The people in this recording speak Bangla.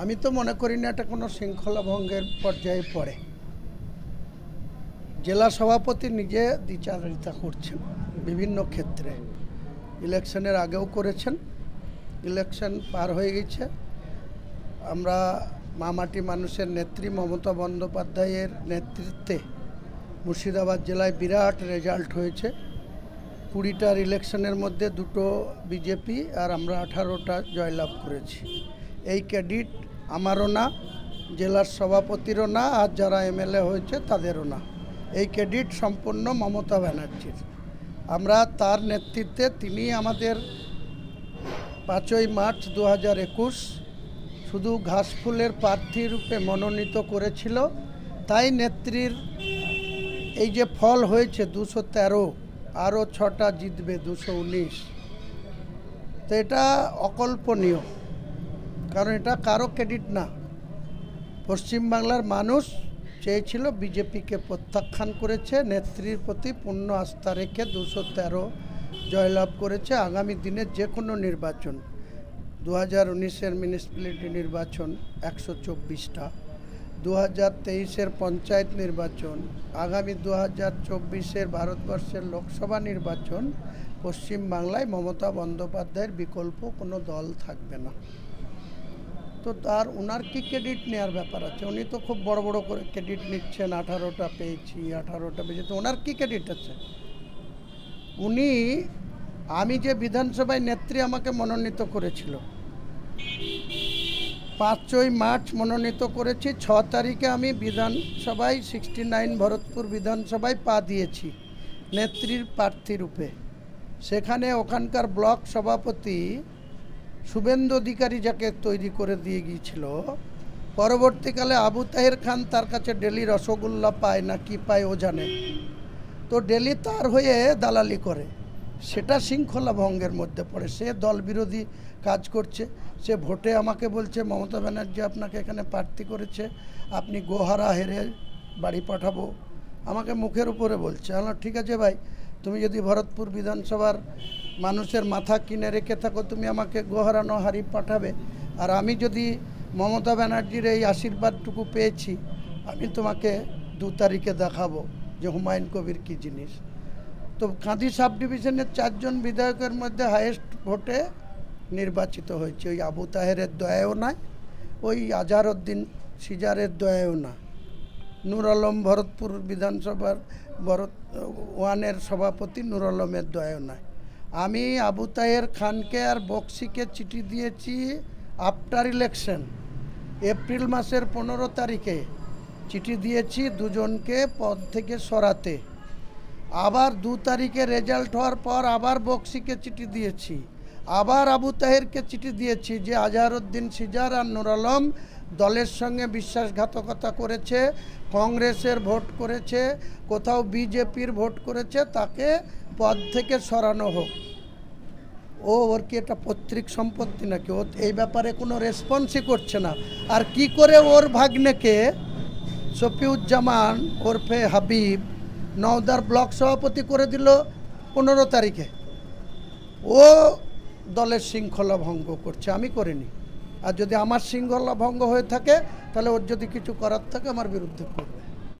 আমি তো মনে করি না এটা কোনো শৃঙ্খলা ভঙ্গের পর্যায়ে পড়ে। জেলা সভাপতি নিজে দ্বিচারিতা করছেন বিভিন্ন ক্ষেত্রে। ইলেকশনের আগেও করেছেন, ইলেকশন পার হয়ে গেছে। আমরা মামাটি মানুষের নেত্রী মমতা বন্দ্যোপাধ্যায়ের নেতৃত্বে মুর্শিদাবাদ জেলায় বিরাট রেজাল্ট হয়েছে। কুড়িটার ইলেকশনের মধ্যে দুটো বিজেপি আর আমরা আঠারোটা জয়লাভ করেছি। এই ক্রেডিট আমারও না, জেলার সভাপতিরও না, আর যারা এমএলএ হয়েছে তাদেরও না। এই ক্রেডিট সম্পূর্ণ মমতা ব্যানার্জির। আমরা তার নেতৃত্বে তিনি আমাদের পাঁচই মার্চ দু হাজার একুশ শুধু ঘাসফুলের প্রার্থী রূপে মনোনীত করেছিল, তাই নেত্রীর এই যে ফল হয়েছে দুশো তেরো, আরও ছটা জিতবে দুশো উনিশ। তো এটা অকল্পনীয়। কারণ এটা কারও ক্রেডিট না। পশ্চিমবাংলার মানুষ চেয়েছিল বিজেপিকে প্রত্যাখ্যান করেছে, নেত্রীর প্রতি পূর্ণ আস্থা রেখে দুশো তেরো জয়লাভ করেছে আগামী দিনের যে কোনো নির্বাচন। দু হাজার উনিশের মিউনিসিপ্যালিটি নির্বাচন একশো চব্বিশটা দু হাজার তেইশের পঞ্চায়েত নির্বাচন, আগামী দু হাজার চব্বিশের ভারতবর্ষের লোকসভা নির্বাচন, পশ্চিমবাংলায় মমতা বন্দ্যোপাধ্যায়ের বিকল্প কোনো দল থাকবে না। তো তার ওনার কি ক্রেডিট নেওয়ার ব্যাপার আছে? উনি তো খুব বড় বড় করে ক্রেডিট নিচ্ছেন, আঠারোটা পেয়েছি আঠারোটা পেয়েছি, তো ওনার কি ক্রেডিট আছে? উনি, আমি যে বিধানসভায় নেত্রী আমাকে মনোনীত করেছিল, পাঁচই মার্চ মনোনীত করেছি, ছ তারিখে আমি বিধানসভায় সিক্সটি নাইন ভরতপুর বিধানসভায় পা দিয়েছি, নেত্রীর প্রার্থী রূপে। সেখানে ওখানকার ব্লক সভাপতি শুভেন্দু অধিকারী যাকে তৈরি করে দিয়ে গিয়েছিল, পরবর্তীকালে আবু তাহের খান তার কাছে ডেলি রসগোল্লা পায় না কি পায় ও জানে। তো ডেলি তার হয়ে দালালি করে। সেটা শৃঙ্খলা ভঙ্গের মধ্যে পড়ে। সে দল বিরোধী কাজ করছে। সে ভোটে আমাকে বলছে, মমতা ব্যানার্জি আপনাকে এখানে প্রার্থী করেছে, আপনি গোহারা হেরে বাড়ি পাঠাবো। আমাকে মুখের উপরে বলছে। আমার ঠিক আছে ভাই, তুমি যদি ভরতপুর বিধানসভার মানুষের মাথা কিনে রেখে থাকো, তুমি আমাকে গোহারা নহারি পাঠাবে। আর আমি যদি মমতা ব্যানার্জির এই আশীর্বাদটুকু পেয়েছি, আমি তোমাকে দু তারিখে দেখাবো যে হুমায়ুন কবির কী জিনিস। তো কাঁদি সাব ডিভিশনের চারজন বিধায়কের মধ্যে হায়েস্ট ভোটে নির্বাচিত হয়েছে। ওই আবু তাহেরের দয়াও নাই, ওই আজহারউদ্দিন সিজারের দয়াও না। নূর আলম ভরতপুর বিধানসভার ভরত ওয়ানের সভাপতি নূর আলমের দয়াও নাই। আমি আবু তাহের খানকে আর বক্সিকে চিঠি দিয়েছি আফটার ইলেকশন। এপ্রিল মাসের পনেরো তারিখে। চিঠি দিয়েছি দুজনকে পদ থেকে সরাতে। আবার দু তারিখে রেজাল্ট হওয়ার পর আবার বক্সিকে চিঠি দিয়েছি। আবার আবু তাহেরকে চিঠি দিয়েছি যে আজহারউদ্দিন সিজার আর নুর আলম দলের সঙ্গে বিশ্বাসঘাতকতা করেছে, কংগ্রেসের ভোট করেছে, কোথাও বিজেপির ভোট করেছে, তাকে পদ থেকে সরানো হোক। ও ওর কি একটা পৈতৃক সম্পত্তি নাকি? ও এই ব্যাপারে কোনো রেসপন্সই করছে না। আর কি করে ওর ভাগ্নেকে শফিউজ্জামান ওরফে হাবিব নওদার ব্লক সভাপতি করে দিল পনেরো তারিখে? ও দলের শৃঙ্খলা ভঙ্গ করছে, আমি করিনি। আর যদি আমার শৃঙ্খলা ভঙ্গ হয়ে থাকে, তাহলে ওর যদি কিছু করার থাকে, আমার বিরুদ্ধে করবে।